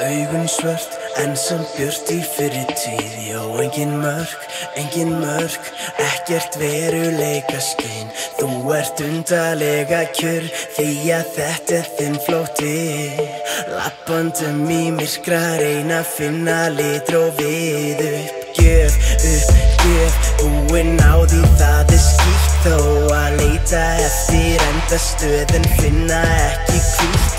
morgun svört En sem björt í fyrir tíð. Jó, engin mörg, engin mörg Ekkert veruleika skein Þú ert undarlega kjör Því að þetta er þinn flótti. Lappandum í myrkra Reyna að finna litur og við Uppgjöf, uppgjöf Búinn á því það er skýrt. Þó að leita eftir endastöðin Finna ekki hvílt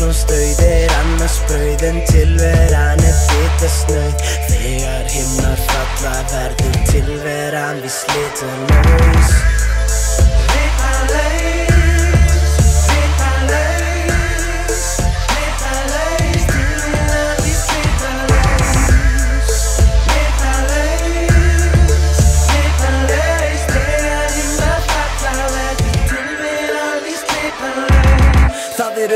er annars brauð En tilveran er bita snauð Þegar himnar falla verður tilveran við slita laus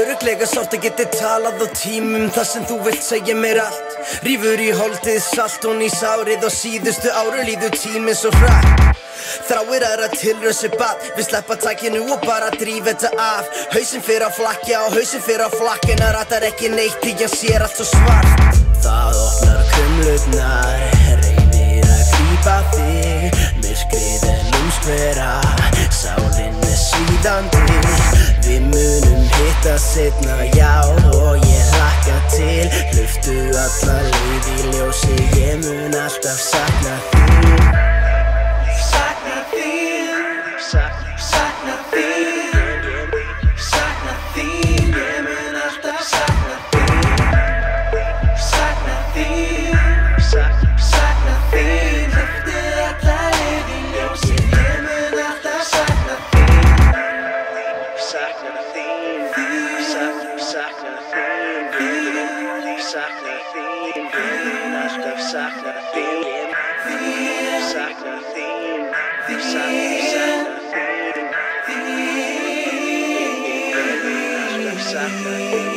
öruglega sátt að geti talað á tímum þar sem þú vilt segja mér allt. Rífur í holdið salt og nýs árið og síðustu áru líður tíminn svo hratt. Þráir aðra tilrössi bad Við sleppa takinu og bara drífa þetta af. Hausinn fyrir að flakja og hausinn fyrir að flakkin að ratar ekki neitt því hann sér allt svo svart. Það opnar kumlutnar Reynir að grípa þig. Myrkrið er lúmskvera Sálinn er síðandi. Við munum hitta setna, já Og ég hlakka til. Hluftu alla leið í ljósi Ég mun alltaf sakna þín Mun alltaf sakna þín Sakna þín Sakna, sakna þín